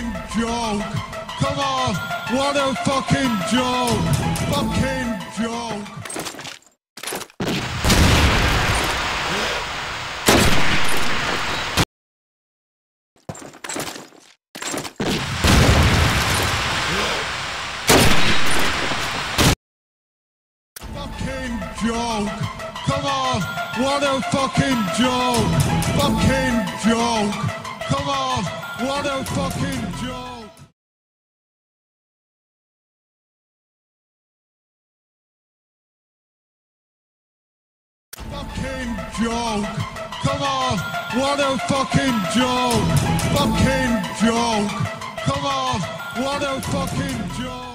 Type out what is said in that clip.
Fucking joke. Come on. What a fucking joke. Fucking joke. Fucking joke. Come on. What a fucking joke. Fucking joke. Come on. What a fucking joke. Fucking joke. Come on. What a fucking joke. Fucking joke. Come on. What a fucking joke.